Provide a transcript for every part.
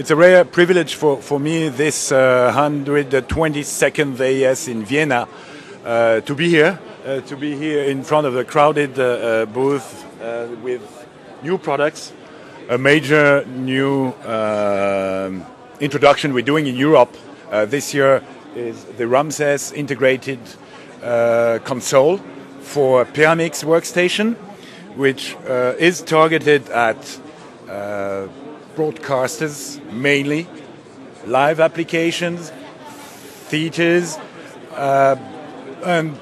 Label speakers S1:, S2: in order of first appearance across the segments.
S1: it's a rare privilege for, for me this uh, 122nd AES in Vienna uh, to be here, uh, to be here in front of a crowded uh, uh, booth uh, with new products, a major new um introduction we're doing in Europe this year is the Ramses integrated console for Pyramix workstation, which is targeted at broadcasters mainly, live applications, theaters, uh, and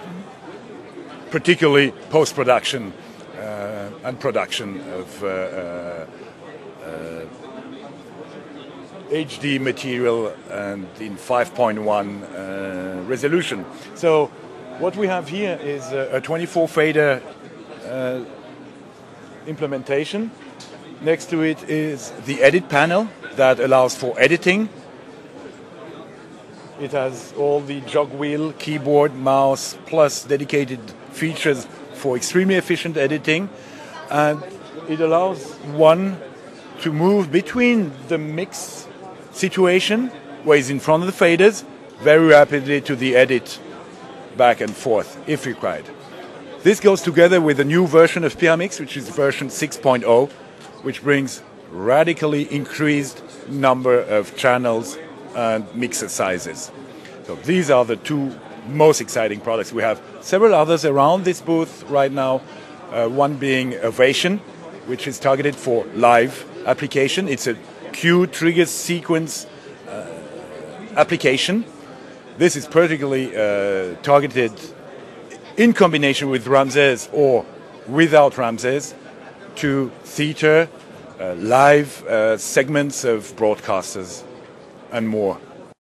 S1: particularly post production uh, and production of uh, HD uh, material and in 5.1 uh, resolution. So, what we have here is a, a 24 fader uh, implementation Next to it is the edit panel that allows for editing. It has all the jog wheel, keyboard, mouse, plus dedicated features for extremely efficient editing. And it allows one to move between the mix situation, where he's in front of the faders, very rapidly to the edit back and forth if required. This goes together with a new version of Pyramix, which is version 6.0 which brings radically increased number of channels and mixer sizes. So these are the two most exciting products. We have several others around this booth right now. Uh, one being Ovation, which is targeted for live application. It's a cue trigger sequence uh, application. This is particularly uh, targeted in combination with Ramses or without Ramses to theater, uh, live uh, segments of broadcasters, and more.